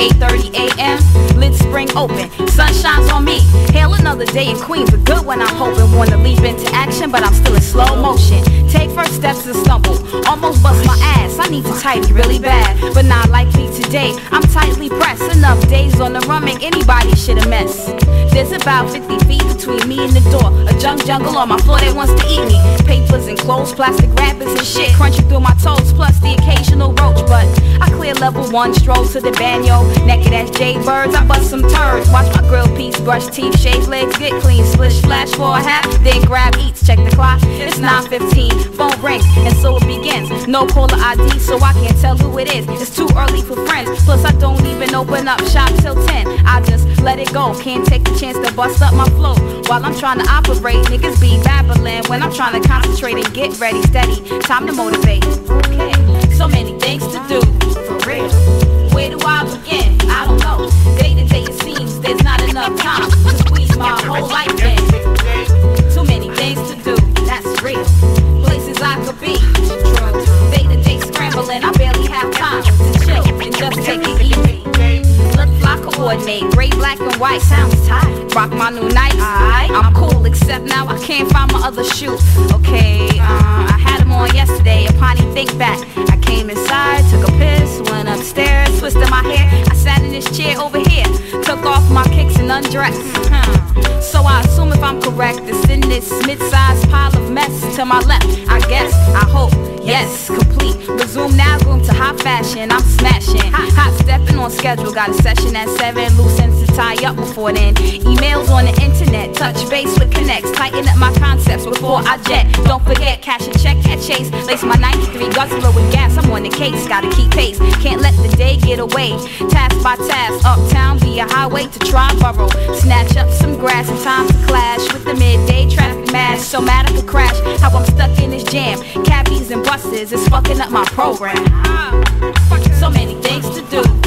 8.30 a.m. Lid spring open, sun shines on me. Hail another day in Queens, a good one I'm hoping. Wanna leap into action, but I'm still in slow motion. Take first steps and stumble, almost bust my ass. I need to tighten really bad, but not likely today. I'm tightly pressed, enough days on the run make anybody shit a mess. There's about 50 feet between me and the door. A junk jungle on my floor that wants to eat me. Papers and clothes, plastic wrappers and shit crunching through my toes, plus the occasional roach. But I clear level one, stroll to the banyo. Naked as jaybirds, I bust some turds. Watch my grill piece, brush teeth, shave legs, get clean, splish flash for a half, then grab eats. Check the clock, it's 9:15. Phone No caller ID, so I can't tell who it is. It's too early for friends. Plus, I don't even open up shop till 10. I just let it go. Can't take the chance to bust up my flow. While I'm trying to operate, niggas be babbling. When I'm trying to concentrate and get ready, steady. Time to motivate. Okay, so many things to do. For real. Black, and white. Sounds tight. Rock my new Nikes. I'm cool, except now I can't find my other shoe. Okay, uh, I had them on yesterday. Upon he think back, I came inside, took a piss, went upstairs, twisted my hair. I sat in this chair over here, took off my kicks and undressed. I'm correct, it's in this mid-sized pile of mess to my left. I guess, I hope, yes, complete. Resume now, room to hot fashion. I'm smashing, hot stepping on schedule. Got a session at seven, loose ends to tie up before then. Emails on the internet, touch base with connects, tighten up my concepts before I jet. Don't forget, cash and check at Chase. Lace my 93 guzzler with gas. I'm on the case, gotta keep pace. Can't let the day get away. Task by task, uptown via highway to Triborough. Snatch up some grass in time to clash with the midday traffic mass. So mad I could crash. How I'm stuck in this jam. Cabbies and buses is fucking up my program. So many things to do.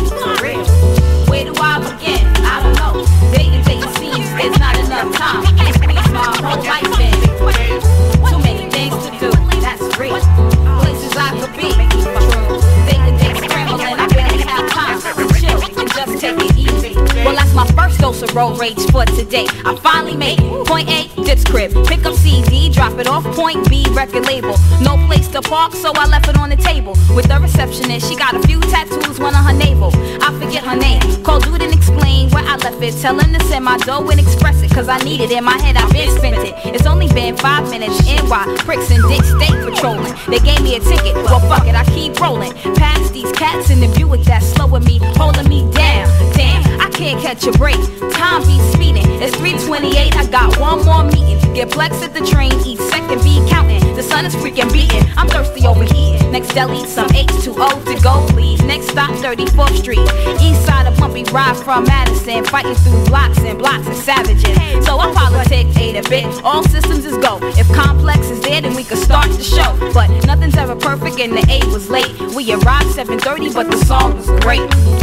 Road rage for today. I finally made. Point A, Dit's crib. Pick up CD, drop it off. Point B, record label. No place to park, so I left it on the table. With the receptionist, she got a few tattoos, one on her navel. I forget her name. Call dude and explain where I left it. Tell him to send my dough and express it, cause I need it in my head. I've been spent it. It's only been five minutes. NY, pricks and dicks, stay patrolling. They gave me a ticket. Well, fuck it, I keep rolling. Past these cats in the Buick that's slowing me, holding me down. Damn, can't catch a break. Time be speeding. It's 328. I got one more meeting. Get flex at the train. Each second be counting. The sun is freaking beating. I'm thirsty overheating. Next deli, some H2O to go, please. Next stop, 34th Street. East side of Bumpy Ride from Madison. Fighting through blocks and blocks of savages. So I politic A to bit. All systems is go. If complex is there, then we can start the show. But nothing's ever perfect and the A was late. We arrived 7:30, but the song was great.